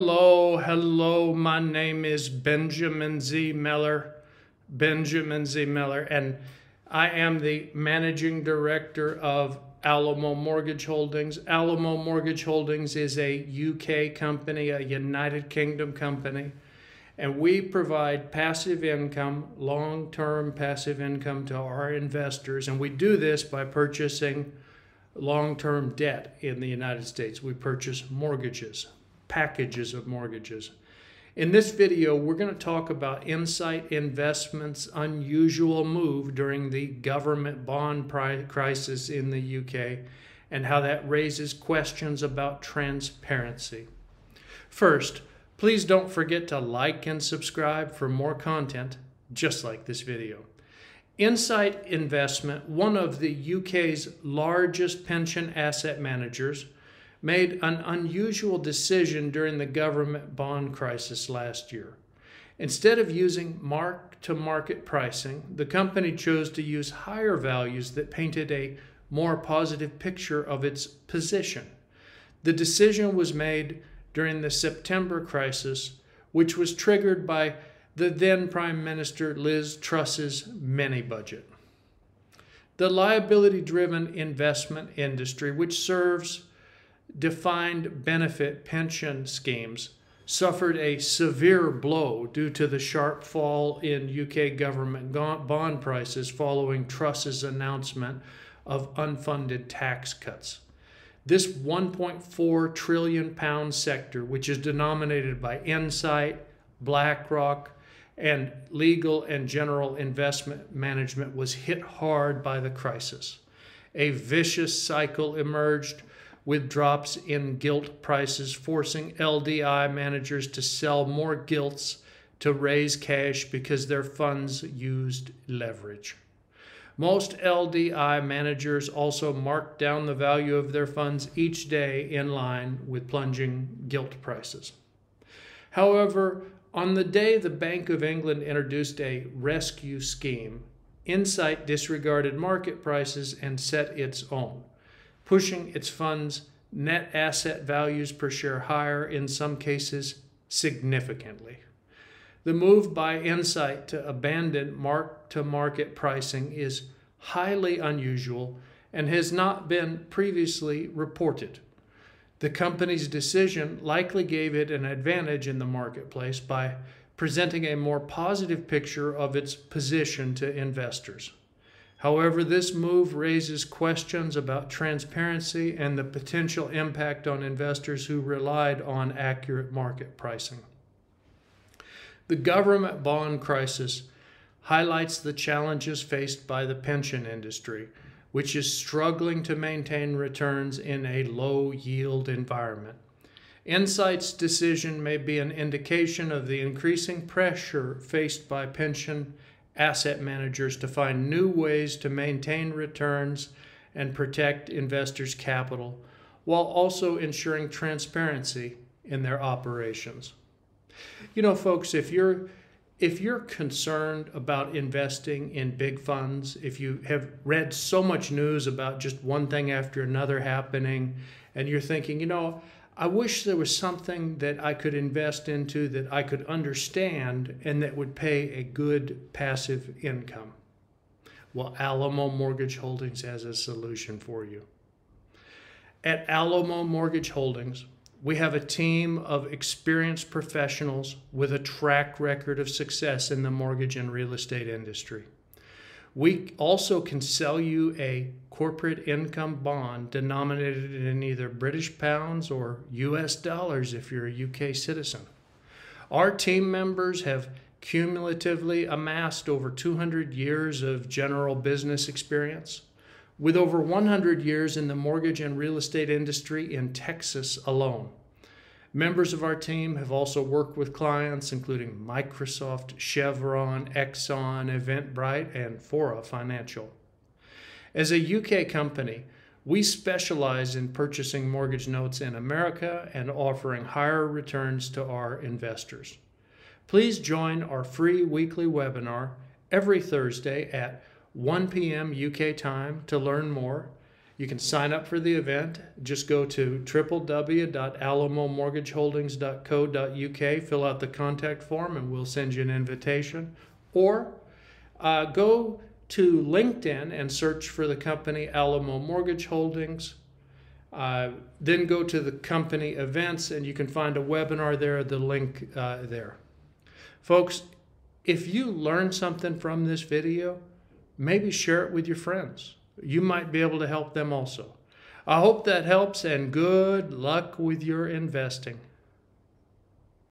Hello, hello. My name is Benjamin Z. Miller. Benjamin Z. Miller, and I am the managing director of Alamo Mortgage Holdings. Alamo Mortgage Holdings is a UK company, a United Kingdom company, and we provide passive income, long term passive income to our investors. And we do this by purchasing long term debt in the United States. We purchase mortgages, packages of mortgages. In this video, we're going to talk about Insight Investments' unusual move during the government bond crisis in the UK and how that raises questions about transparency. First, please don't forget to like and subscribe for more content just like this video. Insight Investment, one of the UK's largest pension asset managers, made an unusual decision during the government bond crisis last year. Instead of using mark to market pricing, the company chose to use higher values that painted a more positive picture of its position. The decision was made during the September crisis, which was triggered by the then Prime Minister Liz Truss's mini budget. The liability driven investment industry, which serves defined benefit pension schemes suffered a severe blow due to the sharp fall in UK government bond prices following Truss's announcement of unfunded tax cuts. This 1.4 trillion pound sector, which is denominated by Insight, BlackRock, and legal and general investment management, was hit hard by the crisis. A vicious cycle emerged with drops in gilt prices, forcing LDI managers to sell more gilts to raise cash because their funds used leverage. Most LDI managers also marked down the value of their funds each day in line with plunging gilt prices. However, on the day the Bank of England introduced a rescue scheme, Insight disregarded market prices and set its own pushing its funds' net asset values per share higher, in some cases, significantly. The move by Insight to abandon mark to market pricing is highly unusual and has not been previously reported. The company's decision likely gave it an advantage in the marketplace by presenting a more positive picture of its position to investors. However, this move raises questions about transparency and the potential impact on investors who relied on accurate market pricing. The government bond crisis highlights the challenges faced by the pension industry, which is struggling to maintain returns in a low yield environment. Insight's decision may be an indication of the increasing pressure faced by pension asset managers to find new ways to maintain returns and protect investors' capital while also ensuring transparency in their operations. You know, folks, if you're if you're concerned about investing in big funds, if you have read so much news about just one thing after another happening, and you're thinking, you know, I wish there was something that I could invest into that I could understand and that would pay a good passive income. Well, Alamo Mortgage Holdings has a solution for you. At Alamo Mortgage Holdings, we have a team of experienced professionals with a track record of success in the mortgage and real estate industry. We also can sell you a corporate income bond denominated in either British pounds or US dollars if you're a UK citizen. Our team members have cumulatively amassed over 200 years of general business experience, with over 100 years in the mortgage and real estate industry in Texas alone. Members of our team have also worked with clients including Microsoft, Chevron, Exxon, Eventbrite, and Fora Financial. As a UK company, we specialize in purchasing mortgage notes in America and offering higher returns to our investors. Please join our free weekly webinar every Thursday at 1 p.m. UK time to learn more You can sign up for the event. Just go to www.alamomortgageholdings.co.uk, fill out the contact form, and we'll send you an invitation. Or uh, go to LinkedIn and search for the company Alamo Mortgage Holdings. Uh, then go to the company events, and you can find a webinar there, the link uh, there. Folks, if you learned something from this video, maybe share it with your friends. You might be able to help them also. I hope that helps and good luck with your investing.